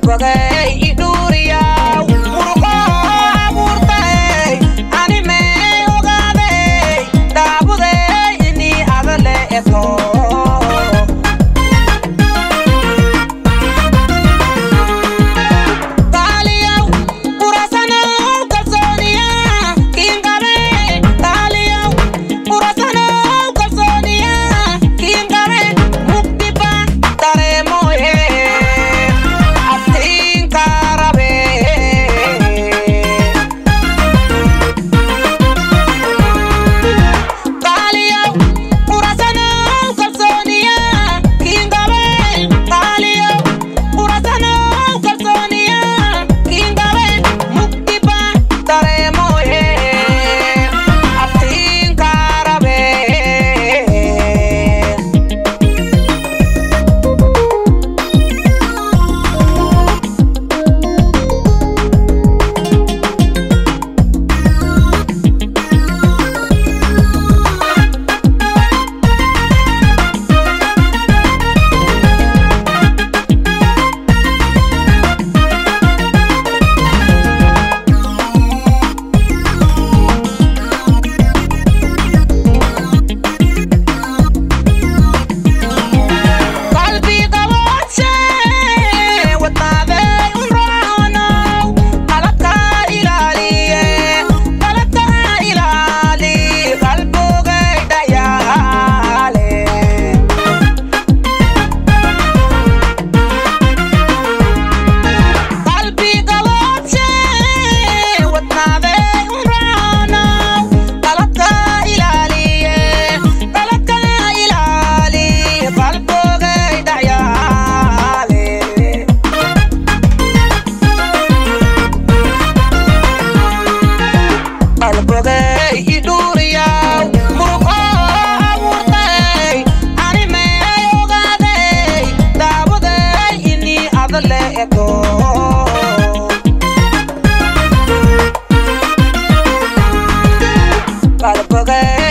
broke qalbigay